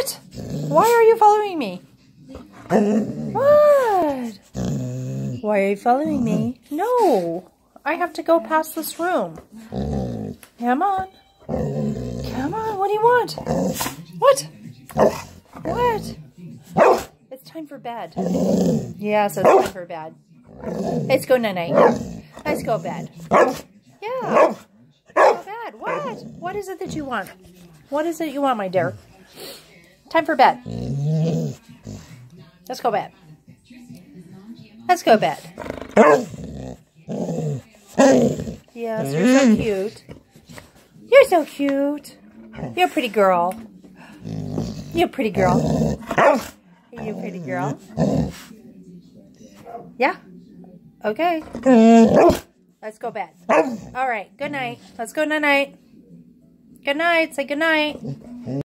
What? Why are you following me? What? Why are you following me? No. I have to go past this room. Come on. Come on. What do you want? What? What? It's time for bed. Yes, it's time for bed. Let's go night night. Let's go bed. Yeah. Go bed. What? What is it that you want? What is it you want, my dear? Time for bed. Let's go bed. Let's go bed. Yes, you're so cute. You're so cute. You're a pretty girl. You're a pretty girl. You're a pretty girl. Yeah? Okay. Let's go bed. All right. Good night. Let's go night night. Good night. Say good night.